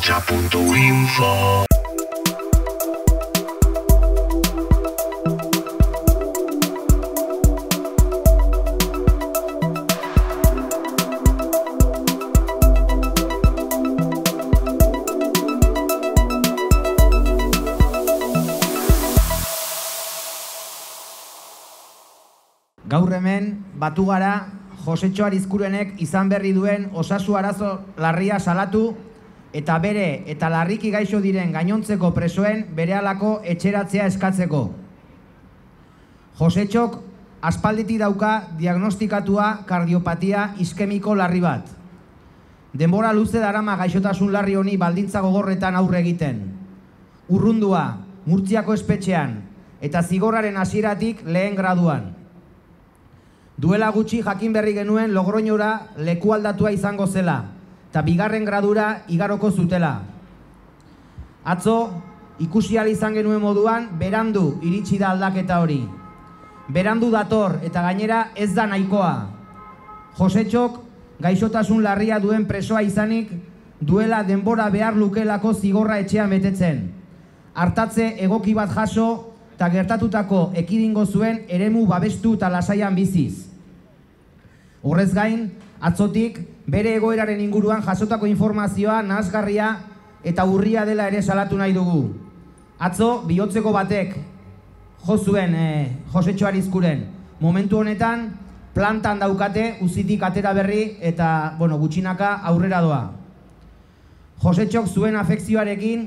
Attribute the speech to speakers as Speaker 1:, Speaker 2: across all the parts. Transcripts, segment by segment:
Speaker 1: Jocha.info
Speaker 2: Gaur hemen, batu gara, Josetxo Arizkurenek izan berri duen osasu arazo larria salatu eta bere eta larriki gaixo diren gainontzeko presoen berehalako etxeratzea eskatzeko. Josetxok aspalditi dauka diagnostikatua kardiopatia iskemiko larri bat. Denbora luze darama gaixotasun larri honi baldintza gogorretan aurre egiten. Urrundua, murtziako espetxean eta zigorraren hasieratik lehen graduan. Duela gutxi jakin berri genuen Logroñora leku aldatua izango zela, eta bigarren gradura igaroko zutela. Atzo, ikusi izan genuen moduan, berandu iritsi da aldaketa hori. Berandu dator eta gainera ez da nahikoa. Josetxok, gaixotasun larria duen presoa izanik, duela denbora behar lukelako zigorra etxean betetzen. Artatze egoki bat jaso eta gertatutako ekidingo zuen eremu babestu eta lasaian biziz. Horrez gain, atzotik bere egoeraren inguruan jasotako informazioa nazgarria eta urria dela ere salatu nahi dugu. Atzo, bihotzeko batek jo zuen e, Josetxo Arizkuren. Momentu honetan, plantan daukate uzitik atera berri eta bueno, gutxinaka aurrera doa. Josetxok zuen afekzioarekin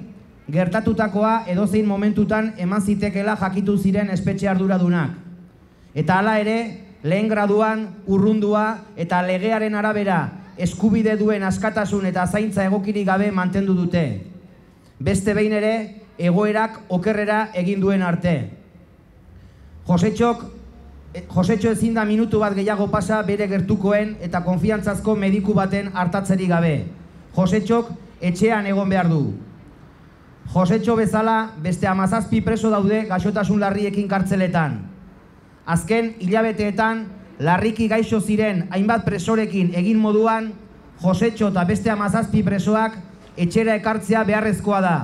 Speaker 2: gertatutakoa edozein momentutan eman zitekela jakitu ziren espetxe arduradunak. Eta hala ere, lehen graduan urrundua eta legearen arabera eskubide duen askatasun eta zaintza egokirik gabe mantendu dute. Beste behin ere, egoerak okerrera egin duen arte. Josetxok, Josetxo ezin da minutu bat gehiago pasa bere gertukoen eta konfiantzazko mediku baten hartatzeri gabe. Josetxok etxean egon behar du. Josetxo bezala beste amazazpi preso daude gaixotasun larriekin kartzeletan. Azken hilabeteetan, larriki gaixo ziren hainbat presorekin egin moduan, Josetxo eta beste amazazpi presoak etxera ekartzea beharrezkoa da.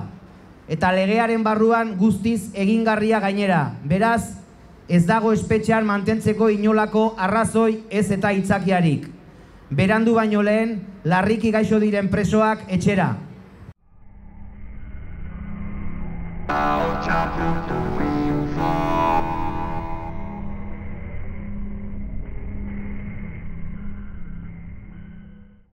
Speaker 2: Eta legearen barruan guztiz egingarria gainera. Beraz, ez dago espetxean mantentzeko inolako arrazoi ez eta hitzakiarik. Berandu baino lehen, larriki gaixo diren presoak etxera. Hau